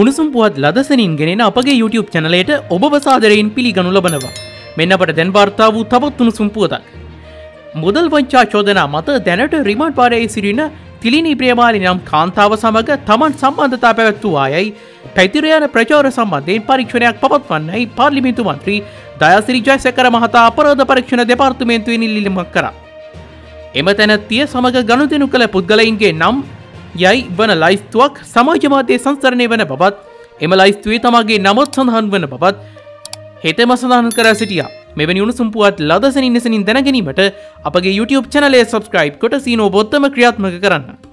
උණුසුම් පුවත් ලදසනින් ගෙනෙන අපගේ YouTube චැනලයට ඔබ සාදරයෙන් පිළිගනු ලබනවා. මෙන්න අපට දැන් වාර්තා වූ තවත් උණුසුම් පුවතක්. මුදල් වංචා චෝදනා මත දැනට රිමට් පාරයේ සිරින තිලිනි ප්‍රේමාලි නම් කාන්තාව සමඟ තමන් සම්බන්ධතා පැවැත්වූ අයයි පැතිරයන ප්‍රචාර සම්බන්ධයෙන් පරීක්ෂණයක් පවත්වන්නයි පාර්ලිමිතු මන්ත්‍රී දයසිරි ජයසකර මහතා අපරෝධ පරීක්ෂණ දෙපාර්තමේන්තුවෙන් ඉල්ලිමක් කර. එම තැනැත්තිය සමඟ ගනුදෙනු කළ පුද්ගලයින්ගේ නම් යයි වන ලයිස්තුවක් සමාජමාතය සංසරණය වන බවත් එම ලයිස්තුවේ තමගේ නමුත් සඳහන් වන බවත් හෙතම සඳහන් කර සිටිය මෙවැනි උණුසුම්පුවත් ලදසනින් නිසනින් දැනගැනීමට අපගේ YouTube චනලේ සබස්ක්‍රයිබ් කොට සීනෝ බොත්තම ක්‍රියාත්මක කරන්න.